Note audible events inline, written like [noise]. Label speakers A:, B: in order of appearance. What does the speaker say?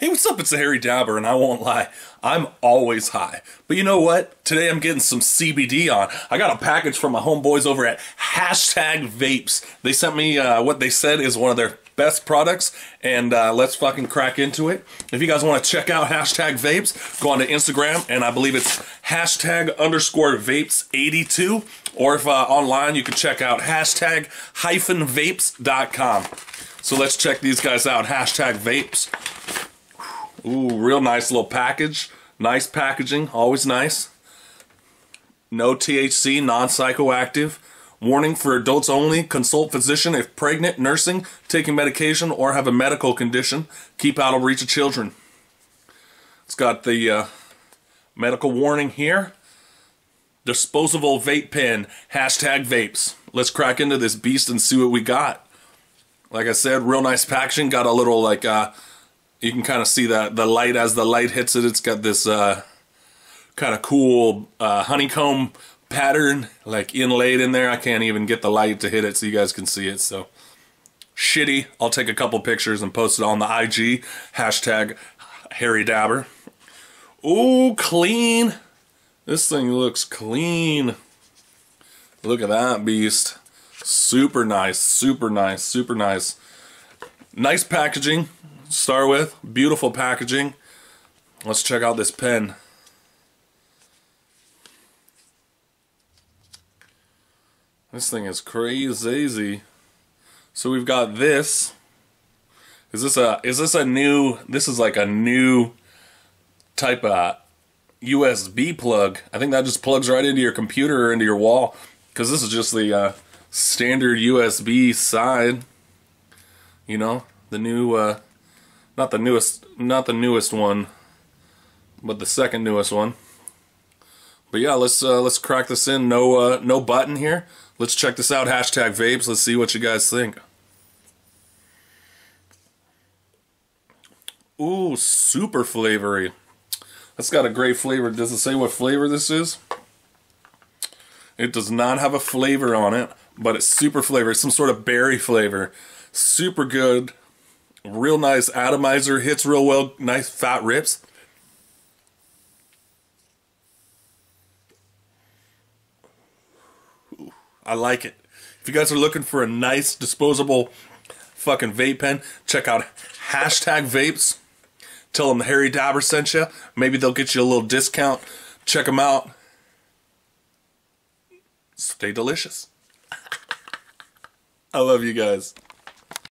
A: up? It's Hairy Dabber, and I won't lie, I'm always high. But you know what? Today I'm getting some CBD on. I got a package from my homeboys over at Hashtag Vapes. They sent me uh, what they said is one of their best products, and uh, let's fucking crack into it. If you guys want to check out Hashtag Vapes, go on to Instagram, and I believe it's hashtag underscore vapes82, or if uh, online, you can check out hashtag hyphen vapes.com. So let's check these guys out. Hashtag vapes. Ooh, real nice little package. Nice packaging, always nice. No THC, non-psychoactive. Warning for adults only. Consult physician if pregnant, nursing, taking medication, or have a medical condition. Keep out of reach of children. It's got the uh, medical warning here. Disposable vape pen. Hashtag vapes. Let's crack into this beast and see what we got. Like I said, real nice packaging. Got a little like uh, you can kind of see that the light as the light hits it. It's got this uh, kind of cool uh, honeycomb pattern like inlaid in there. I can't even get the light to hit it so you guys can see it. So shitty. I'll take a couple pictures and post it on the IG hashtag Hairy Dabber. oh clean. This thing looks clean. Look at that beast. Super nice, super nice, super nice. Nice packaging start with. Beautiful packaging. Let's check out this pen. This thing is crazy. So we've got this. Is this a is this a new this is like a new type of USB plug. I think that just plugs right into your computer or into your wall because this is just the uh, standard USB side. You know, the new uh, not the newest not the newest one but the second newest one. But yeah let's uh, let's crack this in. No uh, no button here. Let's check this out. Hashtag vapes. Let's see what you guys think. Ooh super flavory. That's got a great flavor. Does it say what flavor this is? It does not have a flavor on it but it's super flavor. Some sort of berry flavor. Super good Real nice atomizer, hits real well, nice fat rips. I like it. If you guys are looking for a nice disposable fucking vape pen, check out hashtag vapes. Tell them the Hairy Dabber sent you. Maybe they'll get you a little discount. Check them out. Stay delicious. [laughs] I love you guys.